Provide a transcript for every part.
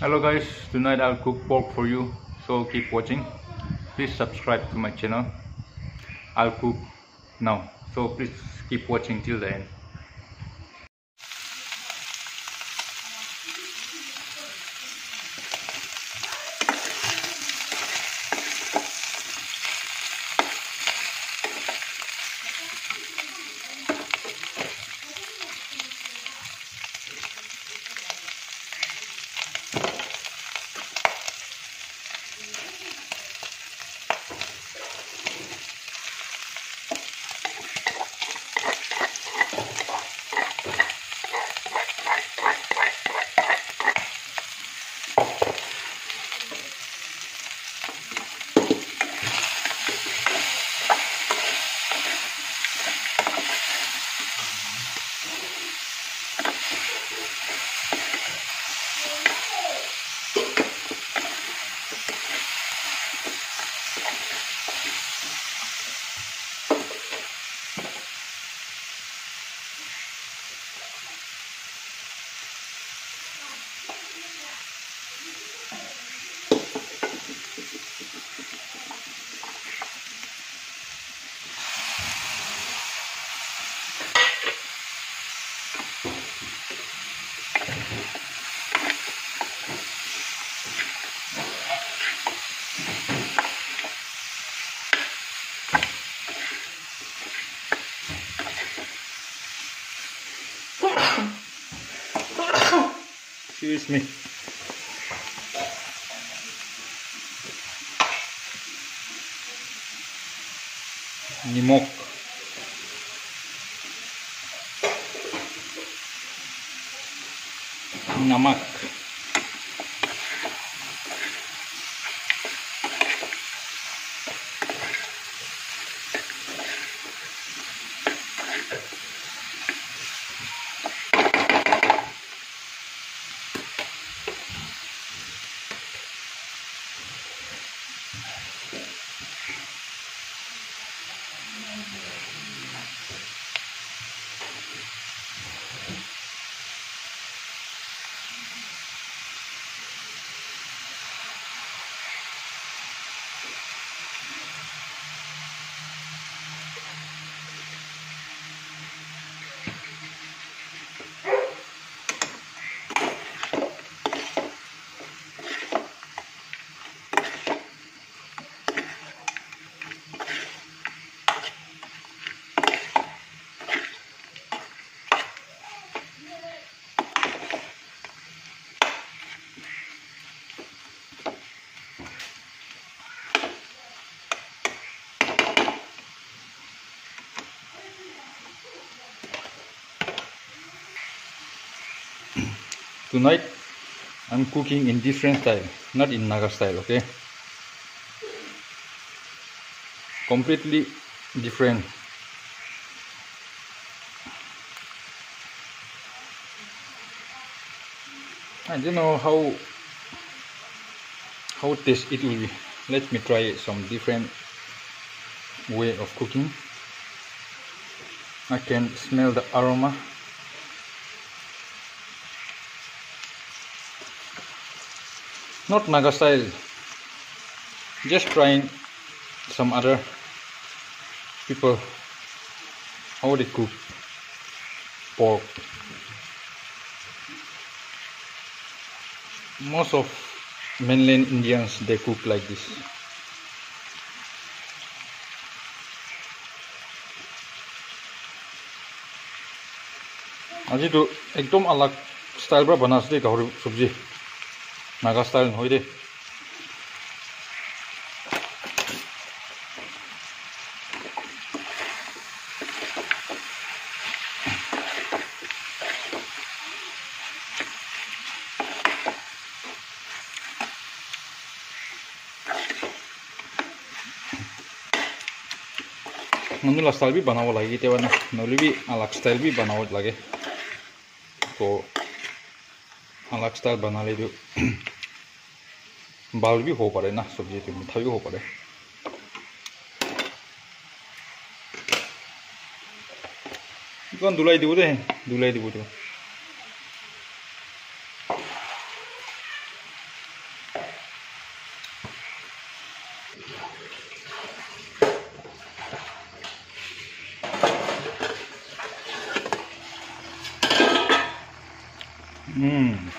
hello guys. Tonight i'll cook pork for you so keep watching. Please subscribe to my channel. I'll cook now so please keep watching till the end Excuse me. Не мог. Намак. Tonight i'm cooking in different style not in naga style okay? Completely different. I don't know how how taste it will be. Let me try some different way of cooking. I can smell the aroma not naga style just trying some other people. How they cook pork. Most of mainland Indians they cook like this. আজিতো একদম আলাগ style পৰা বনাইছোঁ দেই গাহৰি চব্জি Nagastar hồi đi नौला style भी बनाओ लगे तो नौली भी अलग स्टाइल भी बनाओ लगे तो আনলাকষ্টাইল বনালে এইটো বাউলবি হ'ব পাৰে না চব্জি এইটো মিঠাইও হ'ব পাৰে অকণ দুলাই দিব দেই দুলাই দিব দিওঁ Mmm.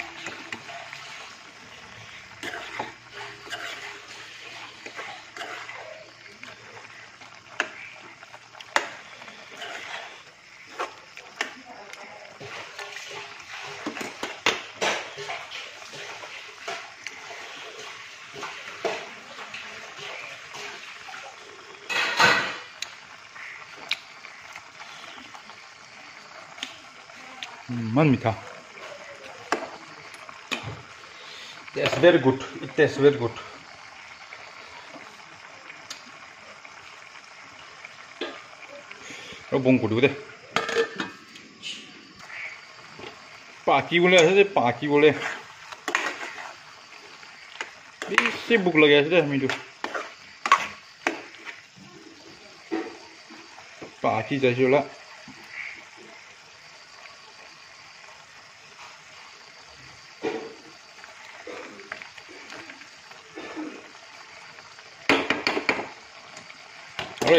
मन मीठा It's very good. It tastes very good. और बोंग कुटी पाकी बोले ऐसे पाकी बोले इससे भूख लगे ऐसे हमें तो पाकी जैसे बोला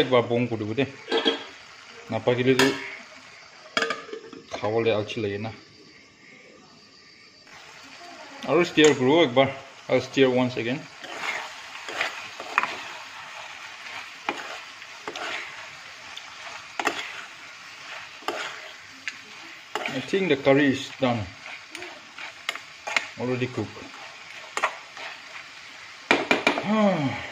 আৰু একবাৰ বং কৰি দিব দেই নাপাকিলেতো খাবলৈ আলচি লাগে না আৰু ষ্টিয়াৰ কৰোঁ একবাৰ আৰু ষ্টিয়াৰ one second I think the curry is done already cooked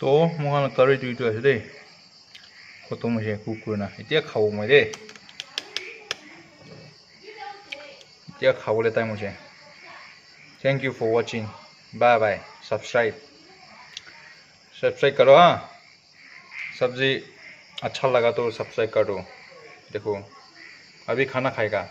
તો મને કરી દીધું હશે દે ખોટું છે કુકરના ત્યાં ખાવું મળે ત્યાં ખાવું લેતા એમ છે thank you for watching bye bye subscribe subscribe करो हाँ सब्जी अच्छा लगा तो सब्सक्राइब करो देखो अभी खाना खाएगा